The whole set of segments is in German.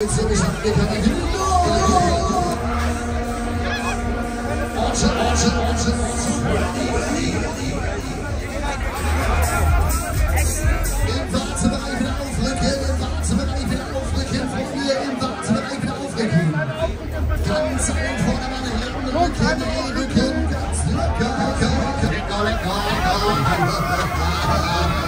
Ganz einfach, meine Herren, Rücken, Rücken, ganz locker, lecker, lecker, lecker. Okidoki.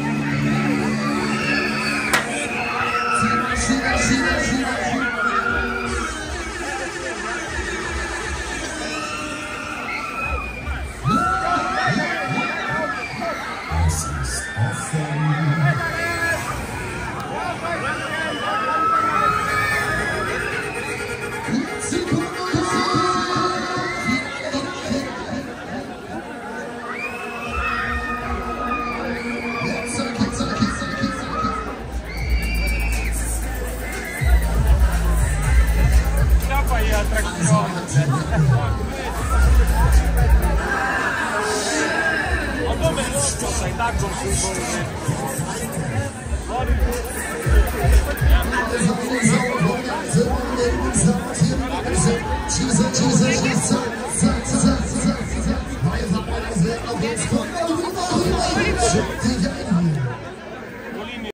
i atrakcjony. O to my tutaj tak go